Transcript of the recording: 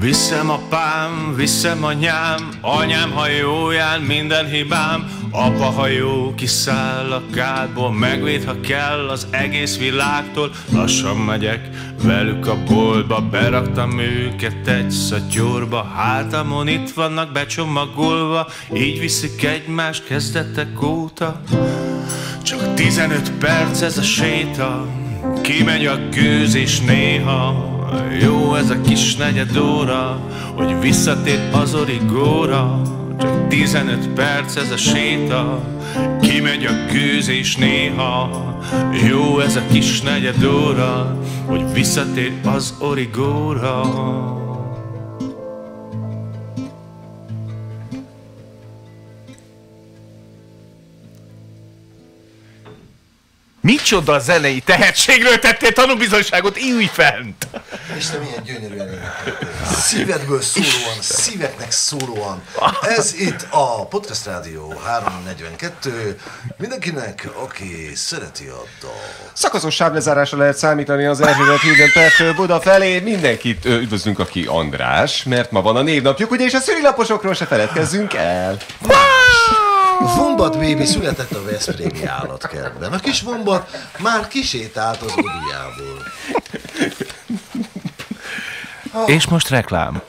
Viszem apám, viszem anyám, anyám hajóján minden hibám, apa hajó kiszáll a kádból, megvéd, ha kell az egész világtól. Lassan megyek velük a boltba, beraktam őket egy szatyorba, hátamon itt vannak becsomagolva, így viszik egymást kezdetek óta. Csak 15 perc ez a séta, kimegy a gőz és néha jó ez a kis negyed óra, hogy visszatér az origóra. Csak 15 perc ez a séta, kimegy a gőz néha jó ez a kis negyed óra, hogy visszatér az origóra. Micsoda zenei tehetségről tettél tanúbizonyságot, ülj fent! És te milyen gyönyörűen énekeltél. Szívedből szólóan, szíveknek szólóan. Ez itt a Podcast Rádió 342. Mindenkinek, aki szereti a dal. Szakaszos sávlezárásra lehet számítani az Erzsébet Hidden Pertől Buda felé. Mindenkit ö, üdvözlünk, aki András, mert ma van a névnapjuk, ugye, és a szülilaposokról se feledkezzünk el. Vombat bébi született a Veszprémi állatkertben. A kis Vombat már kisétált az udjából. És most reklám.